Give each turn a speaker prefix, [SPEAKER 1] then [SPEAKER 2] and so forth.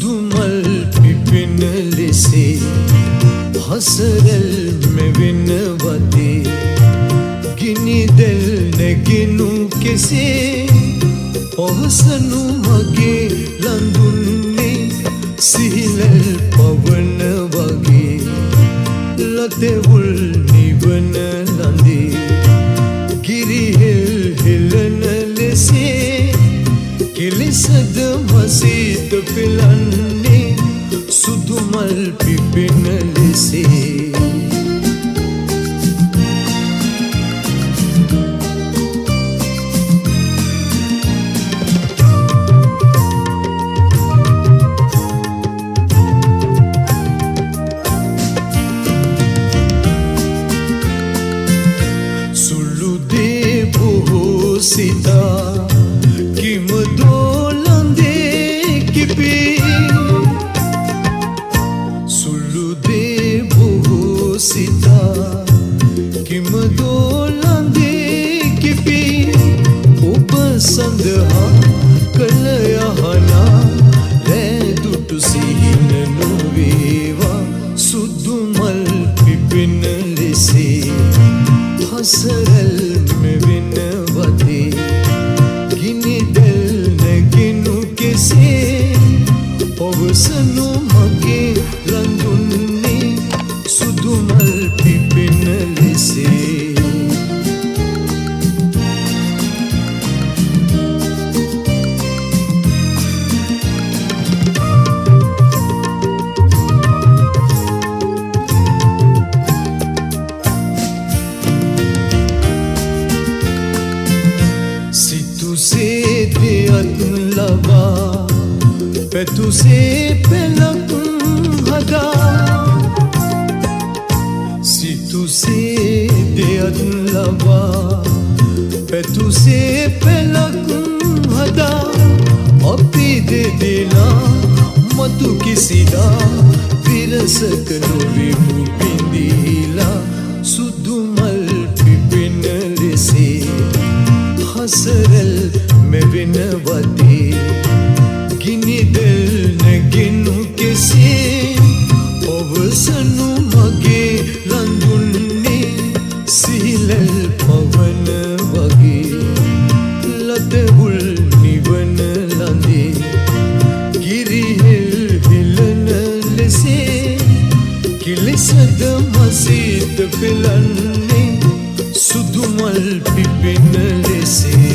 [SPEAKER 1] දුමල් පිපෙන ලෙසේ හසරල් මෙවෙන වතේ. ගිනිදෙල් නැගෙනු කෙසේ පොහසනු මගේ ලඳුන්නේ සිහිලල් පවන වගේ. ලතෙවුල් නිවන ලඳේ ගිරිහෙල් හෙලන ලෙසේ කෙලෙසද මසීත පෙලන්නේ සුදුමල් පිපෙන ලෙසේ. සුළුදේ බොහෝ සිතා සුළුදේ බොහෝ සිතා කිමදෝලන්දේ කිපී ඔබ සඳහා කළ යහනා. රෑදුටු සිහින නොවේවා. සුදුමල් පිපෙන ලෙසේ. හසරල් මෙවෙන වදේ. ගිනිදෙල් නැගෙනු කෙසේ. පවසනු මගේ සිතුසේ දෙයත් ලබා පැතුසේ පෙළක් හදා. සිතුසේ දෙයත් ලබා පැතුසේ පෙළක් හදා. අපි දෙදෙනා මතු කිසිදා විරසක නොවිමු. හසරල් මෙවෙන වදේ ගිනිදෙල් නැගෙනු කෙසේ? ඔවසනු මගේ ලඳුන්නේ සිහිලල් පවන වගේ. ලතවුල් නිවන ලඳේ ගිරිහෙල් හෙලන ලෙසේ. කිලෙසද මසීත පෙලන්නේ සුදුමල් පිපෙන ලෙසේ